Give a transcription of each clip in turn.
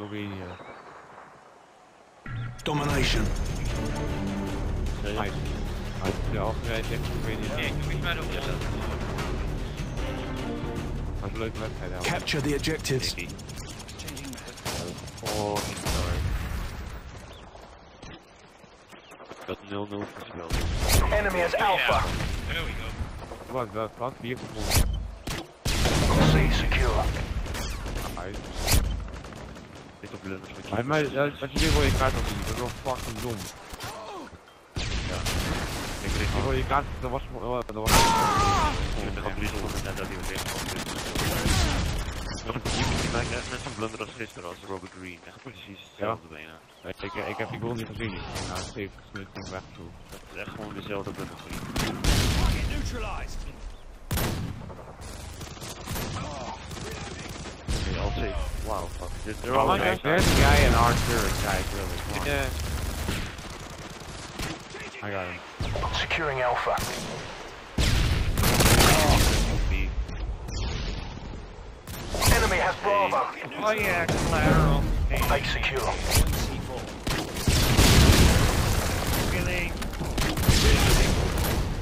Slovenia. Domination. Nice. Nice. Ja, afgereisd tegen Slovenië. Nee, ik moet niet maar opzetten. Dat is een leuke. Capture the objectives. Oh, niet sorry. Ik had 0-0 gespeeld. Enemy has Alpha. There we go. C secure. Uit. Dit op met Maar, maar als je die rode kaart had gezien, dat is wel fucking dom. Ik kreeg Die rode kaart, dat was... oh, Dat was met de Gabriel net dat hij. Nog een keeper die maakt echt net zo'n blunder als gisteren, als Robert Green. Echt precies hetzelfde bijna. Ik, ik heb die goal niet gezien. Nou, 70 minuten weg toe. Dat is echt gewoon dezelfde blunder van wow, fuck. They're, they're all Oh, nice. there's a guy in Arthur guy, really. Come on. Yeah. I got him. Securing Alpha. Me. Enemy has Bravo. Oh yeah, collateral. A secure. Really?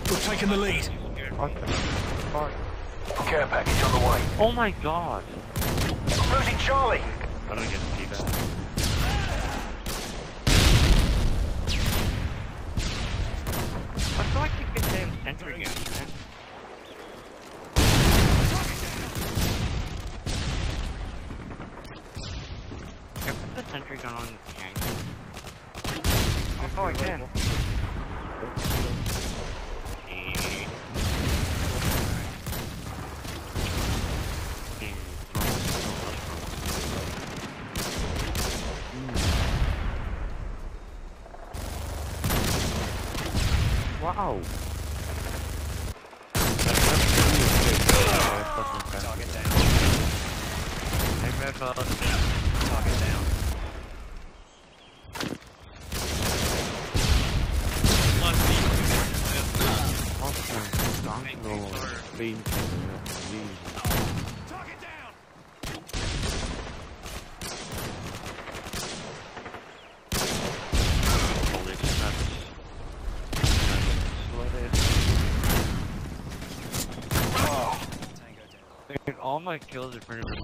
We've taken the lead. What the fuck? Care package on the way. Oh my god! Losing Charlie. I don't get to see that. I thought I could get damn sentry again, man. Yeah, put the sentry gun on the tank. Oh, I can. Hey, Red Bud. Target down. Holy crap. Slow there. Dude, all my kills are pretty much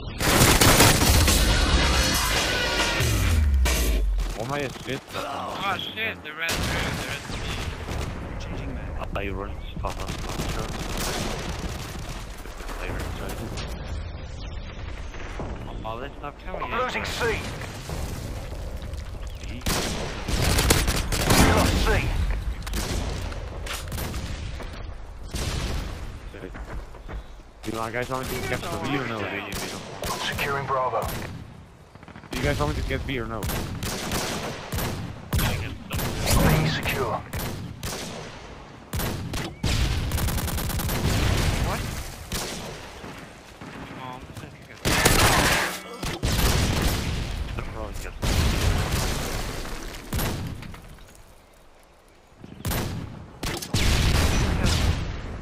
All my assists. Oh, are Oh shit, they ran through, they ran through me. Irons, Thomas, Monster. Irons, Oh, that's not coming in. Losing C. I We lost C. Do you guys want me to get the B or no? Securing Bravo. Do you guys want me to get B or no? B secure. Oh, the sentry gun. Probably get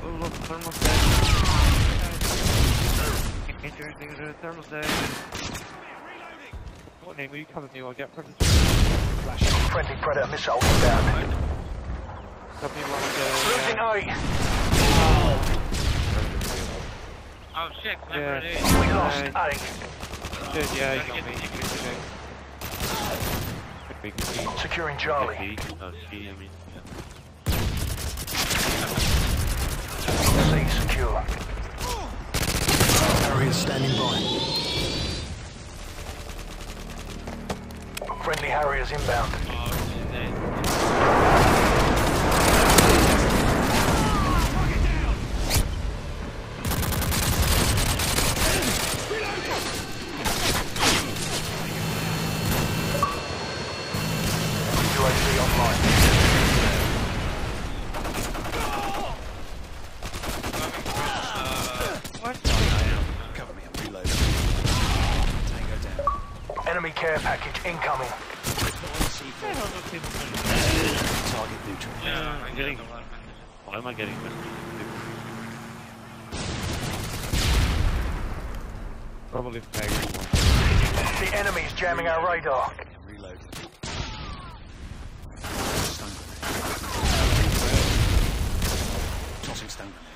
Oh, look, thermostat. Enter the thermostat. What will you come with me? I'll get presents. Friendly Predator missile inbound. Come me while I Losing go. A. Oh shit, Yeah. clever. We lost A. Shit, yeah, Gotta you got me. the secret today. Big Securing Charlie. C. Oh, C, I mean. C secure. Harriers standing by. Friendly Harriers inbound. Package incoming. Target neutral. Yeah, I'm getting- a lot of messages. Why am I getting this? Probably faggot. The enemy's jamming our radar. Reload. Stun grenade. Tossing stun grenade.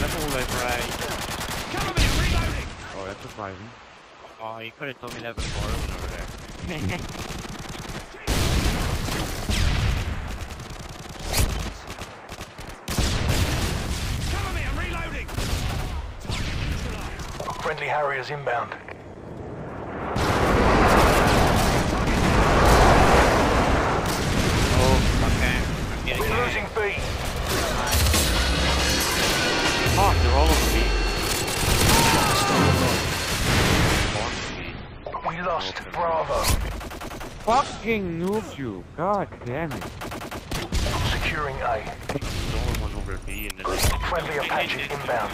Level over A. Oh, that's surprising. Oh, you could have told me that before I went over there. Friendly Harriers inbound. Oh, okay. I'm getting We're losing B. Fuck, they're all over me. Me. We lost Bravo. Fucking noob you. God damn it. Securing A. No one over B and then. Friendly Apache inbound.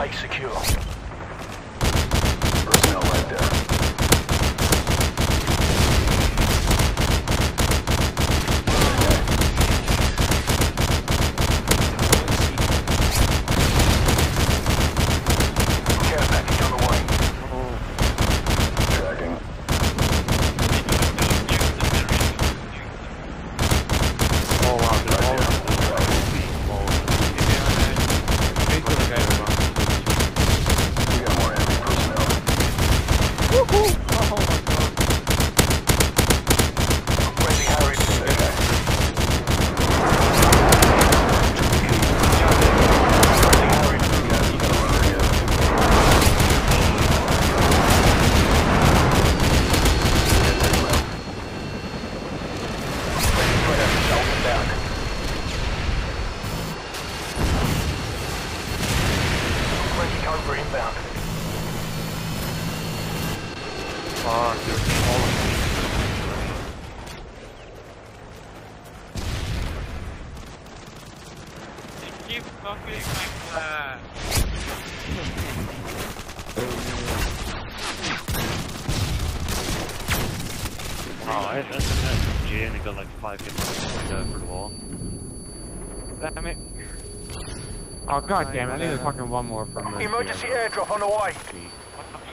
A secure. Personnel right there. Care package on the way. Tracking. Oh wow, they're all over B. All over B. Wait till the guy around. We got more enemy personnel. Oh my god. Friendly Harriers in there. Friendly Harriers. Friendly threat assault inbound. Friendly Cobra inbound. Fuck, they're all over me. Keep fucking like that. Oh, I, that's a that's and I got like five hit marks uh, for the wall. Damn it. Oh god damn it, I need a fucking one more from the Emergency airdrop on the way.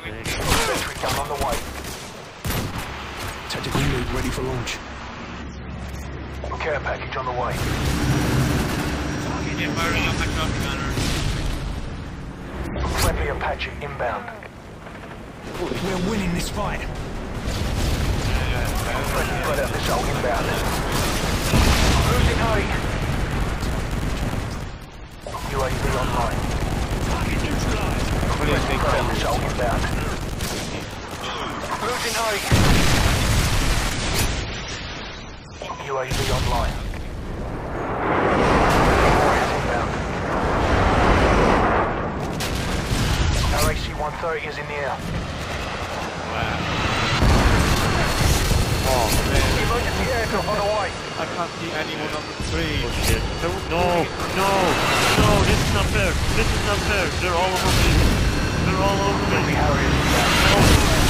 Sentry gun on the way. Tactical loop ready for launch. Care package on the way. Get firing up my coffee gunner. Friendly Apache inbound. We're winning this fight. Friendly threat assault inbound. Losing A. UAV online. Friendly threat assault inbound. Losing A. UAV online. RAC-130 is in the air. Oh man, Emergency airdrop on the way. I can't see anyone on the screen. Oh shit. No, no, no, this is not fair. This is not fair. They're all over me. They're all over me. Harriers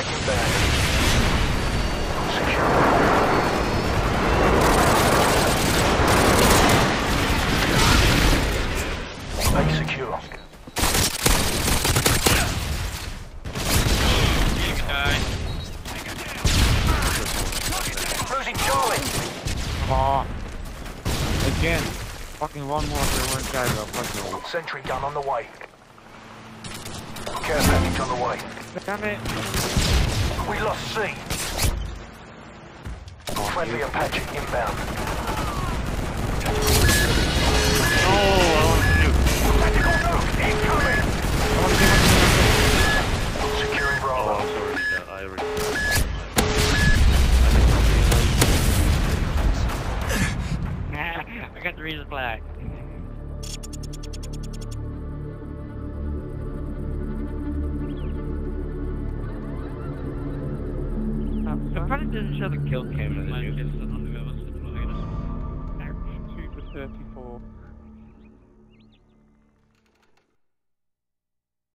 Airstrike inbound. Secure. A secure. Guys. Losing Charlie. Oh. Again. Fucking one more for one guy though, fuck no. Sentry gun on the way. Care package on the way. Damn it. We lost C. Friendly oh, Apache inbound. No, I want to shoot. Tactical nuke incoming. Securing Oh, Bravo. I'm sorry. Yeah, I already. I got the reason flag. The Predator doesn't show the kill cam in the news.